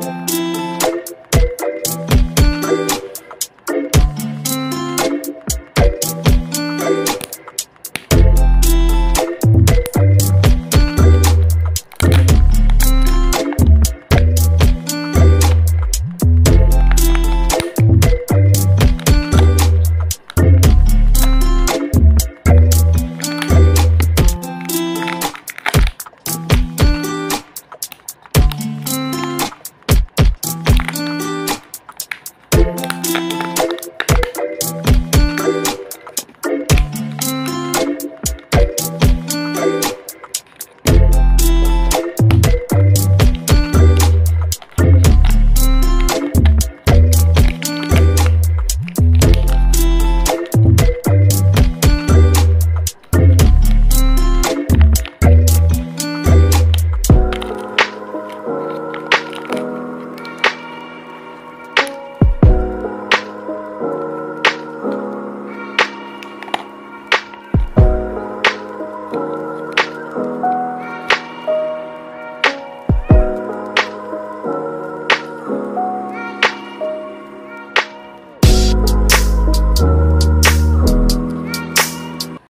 Bye.